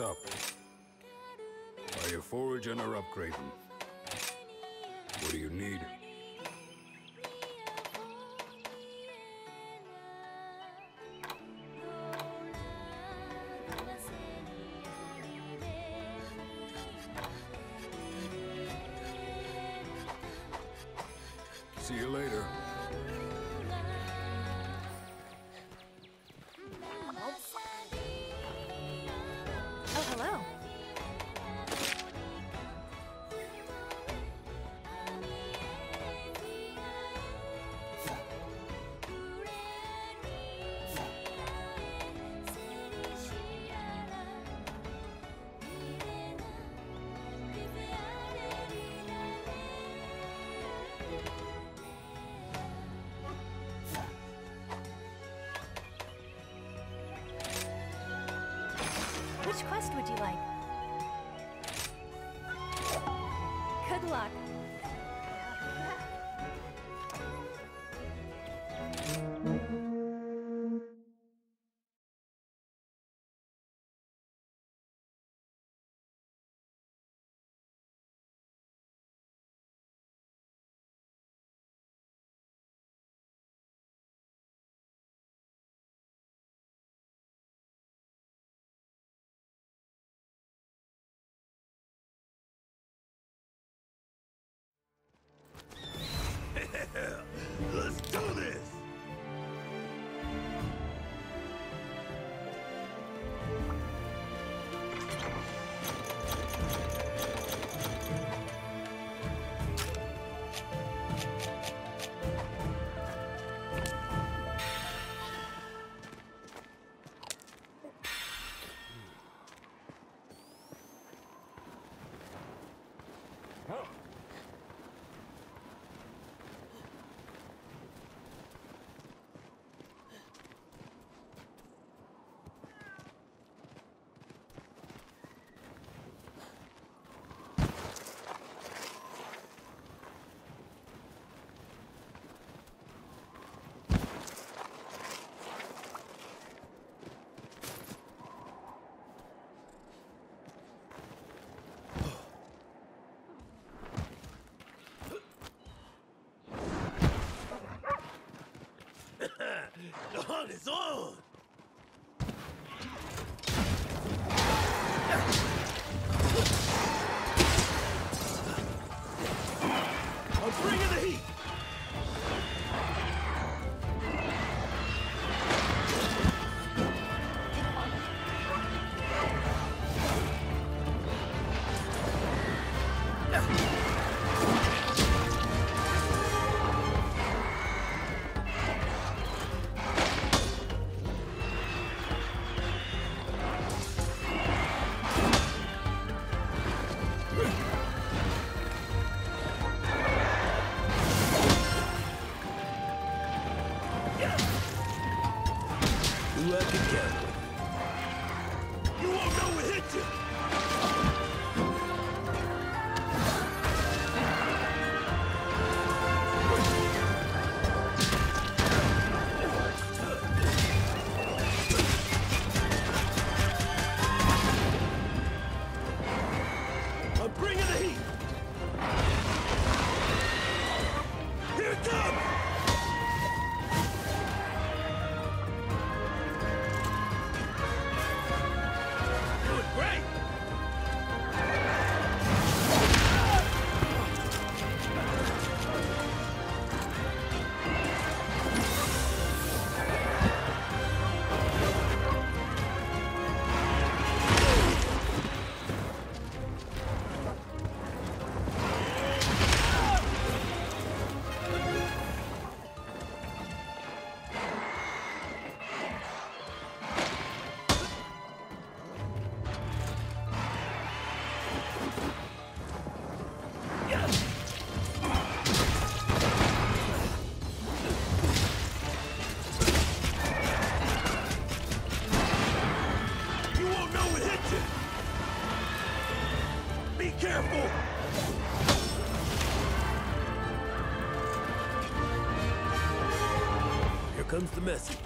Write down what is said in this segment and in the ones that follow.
Up? Are you foraging or upgrading? The Here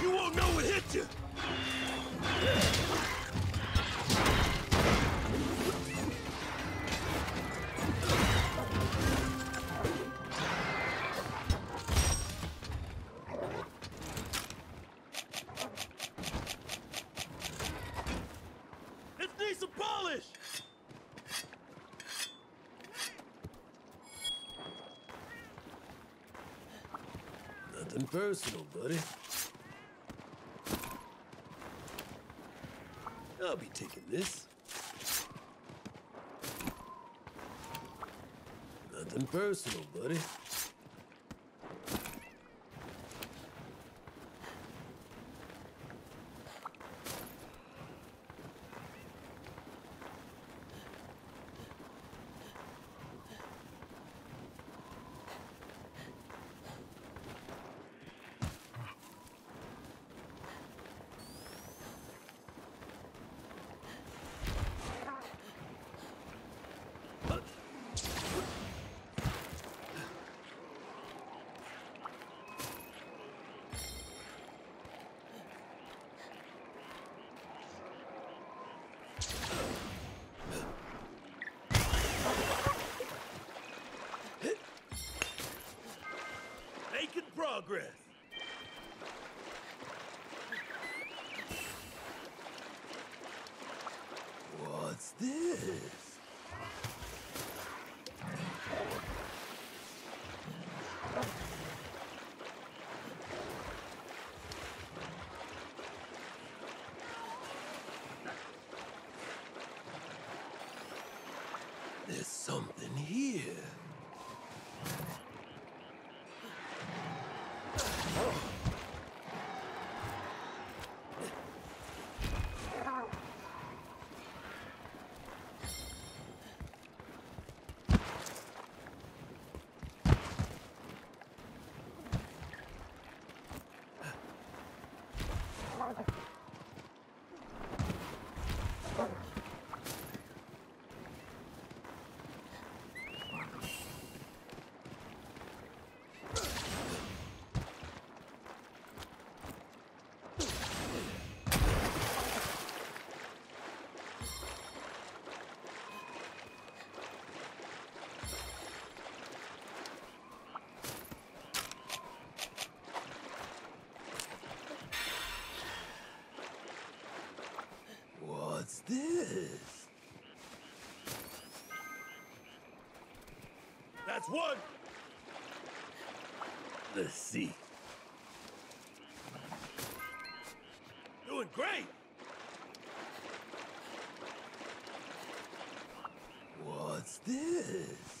You won't know what hit you! Personal, buddy. I'll be taking this. Nothing personal, buddy. Making progress. What's this? There's something here. What's this? That's one. Let's see. Doing great. What's this?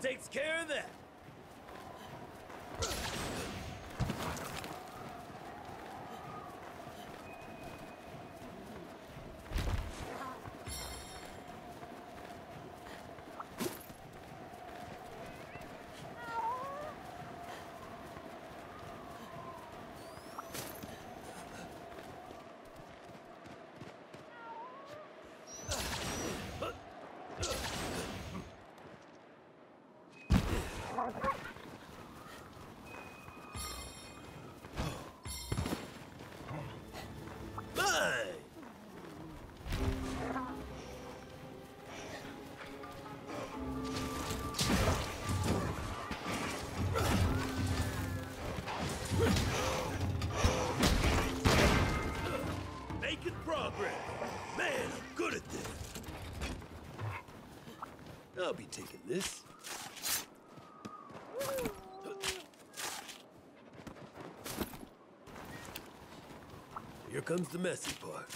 Takes care of that. Comes the messy part.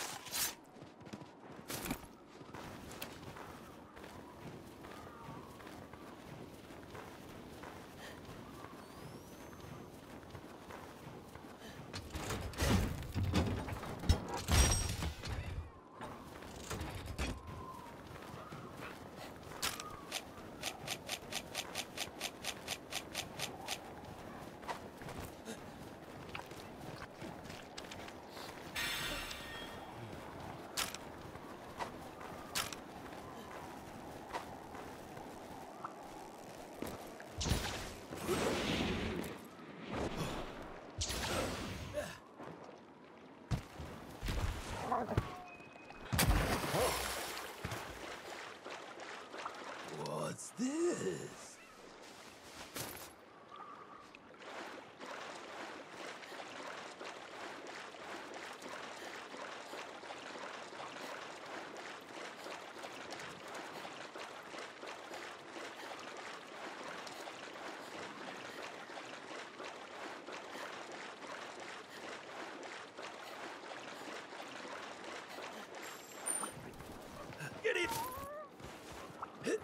What's this? Get it!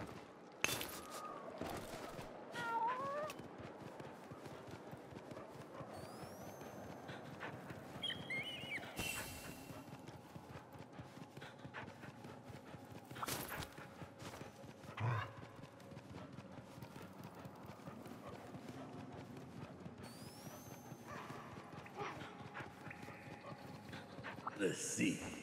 Let's see.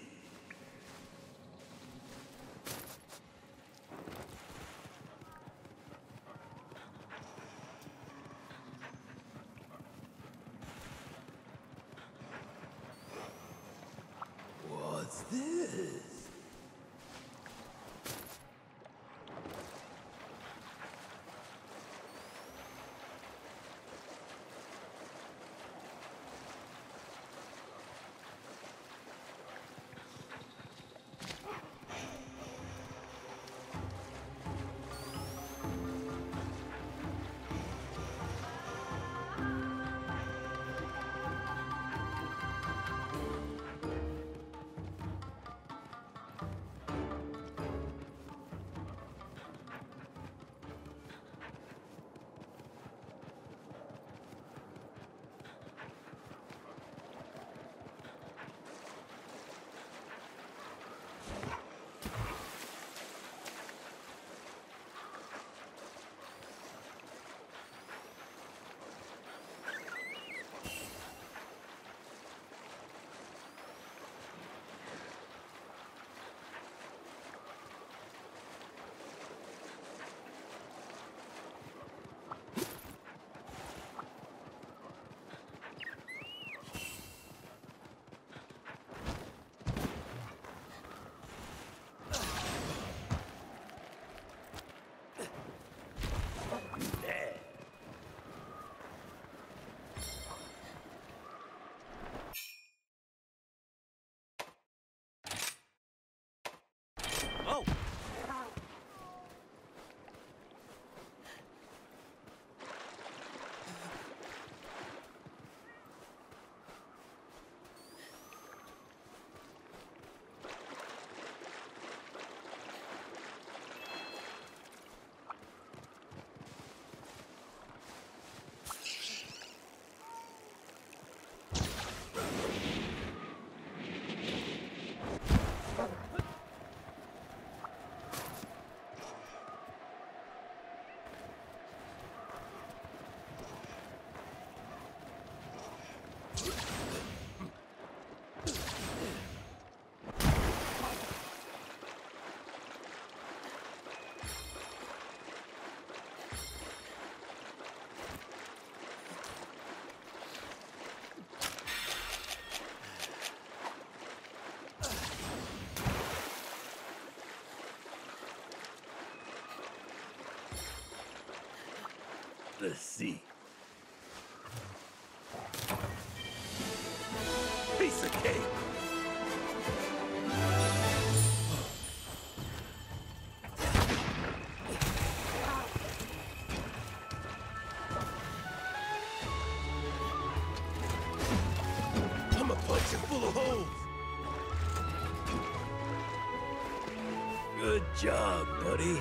Gotta see. Piece of cake. I'm a full of holes. Good job, buddy.